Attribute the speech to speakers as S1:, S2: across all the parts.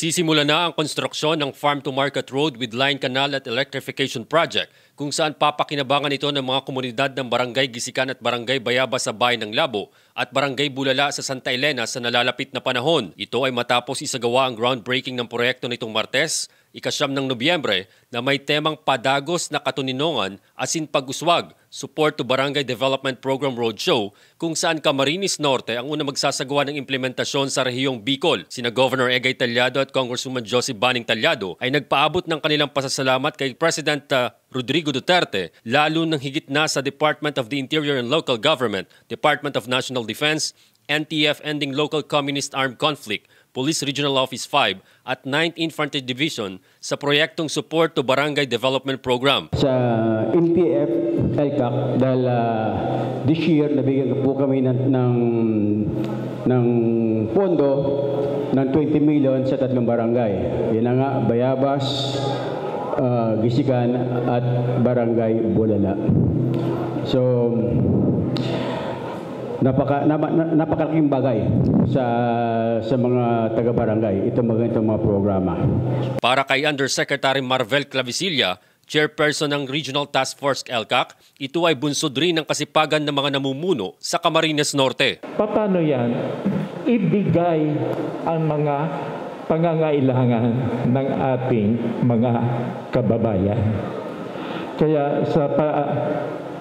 S1: Sisimula na ang konstruksyon ng Farm to Market Road with Line Canal at Electrification Project kung saan papakinabangan ito ng mga komunidad ng Barangay Gisikan at Barangay Bayaba sa Bayan ng Labo at Barangay Bulala sa Santa Elena sa nalalapit na panahon. Ito ay matapos isagawa ang groundbreaking ng proyekto nitong Martes ikasyam ng Nobyembre na may temang padagos na katuninongan asin pag-uswag, support to Barangay Development Program Roadshow kung saan Camarines Norte ang una magsasagawa ng implementasyon sa rehiyong Bicol. Sina Governor Egay Talyado at Congresswoman Josie Baning Talyado ay nagpaabot ng kanilang pasasalamat kay President uh, Rodrigo Duterte lalo ng higit na sa Department of the Interior and Local Government, Department of National Defense, NTF Ending Local Communist Armed Conflict, Police Regional Office 5 at 9th Infantry Division sa proyektong Support to Barangay Development Program.
S2: Sa NTF LCAC dahil uh, this year nabigyan po kami ng, ng, pondo ng 20 million sa tatlong barangay. Yan nga, Bayabas, uh, Gisikan at Barangay Bulala. So, napaka napa, napakalaking bagay sa sa mga taga-barangay itong mga itong mga programa.
S1: Para kay Undersecretary Marvel Clavicilla, chairperson ng Regional Task Force LCAC, ito ay bunsod rin ng kasipagan ng mga namumuno sa Camarines Norte.
S3: Paano yan? Ibigay ang mga pangangailangan ng ating mga kababayan. Kaya sa pa,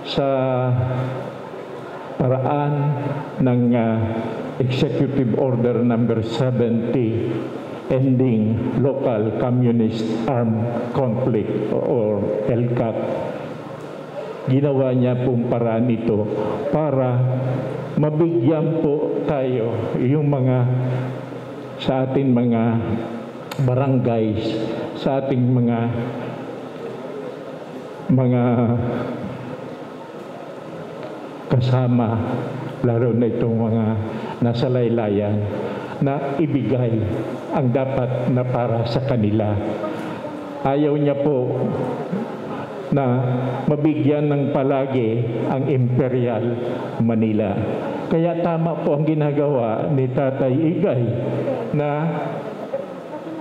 S3: sa paraan ng uh, Executive Order number 70 ending local communist armed conflict or LCAC ginawa niya pong paraan ito para mabigyan po tayo yung mga sa ating mga barangays sa ating mga mga kasama lalo na itong mga nasa laylayan na ibigay ang dapat na para sa kanila. Ayaw niya po na mabigyan ng palagi ang Imperial Manila. Kaya tama po ang ginagawa ni Tatay Igay na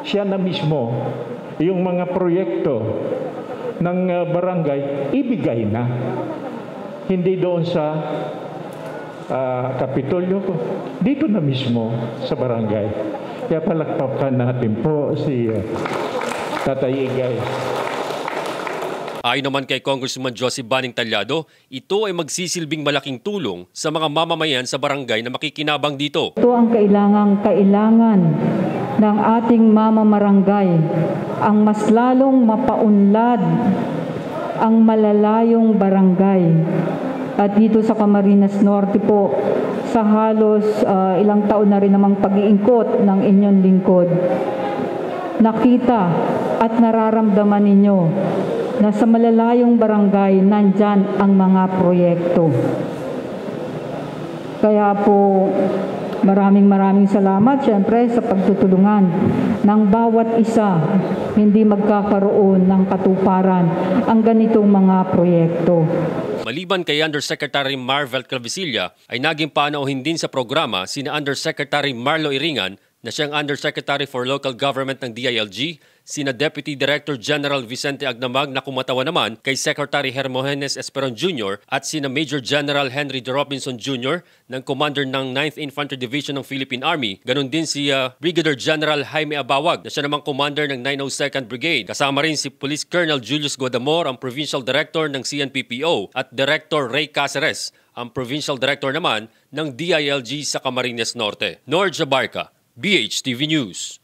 S3: siya na mismo yung mga proyekto ng uh, barangay ibigay na hindi doon sa uh, Kapitolyo ko, dito na mismo sa barangay. Kaya palakpakan natin po si uh, Tatay Igay.
S1: Ayon naman kay Congressman Josie Baning Talyado, ito ay magsisilbing malaking tulong sa mga mamamayan sa barangay na makikinabang dito.
S4: Ito ang kailangang kailangan ng ating mamamarangay ang mas lalong mapaunlad ang malalayong barangay. At dito sa Camarines Norte po, sa halos uh, ilang taon na rin namang pag-iingkot ng inyong lingkod, nakita at nararamdaman ninyo na sa malalayong barangay nandyan ang mga proyekto. Kaya po Maraming maraming salamat siyempre sa pagtutulungan ng bawat isa hindi magkakaroon ng katuparan ang ganitong mga proyekto.
S1: Maliban kay Undersecretary Marvel Clavicilla ay naging panauhin din sa programa sina Undersecretary Marlo Iringan na siyang Undersecretary for Local Government ng DILG, sina Deputy Director General Vicente Agnamag na kumatawa naman kay Secretary Hermogenes Esperon Jr. at sina Major General Henry De Robinson Jr. ng Commander ng 9th Infantry Division ng Philippine Army. Ganon din si uh, Brigadier General Jaime Abawag na siya namang Commander ng 902nd Brigade. Kasama rin si Police Colonel Julius Godamor, ang Provincial Director ng CNPPO at Director Ray Caceres, ang Provincial Director naman ng DILG sa Camarines Norte. Norja Barca, BHTV News.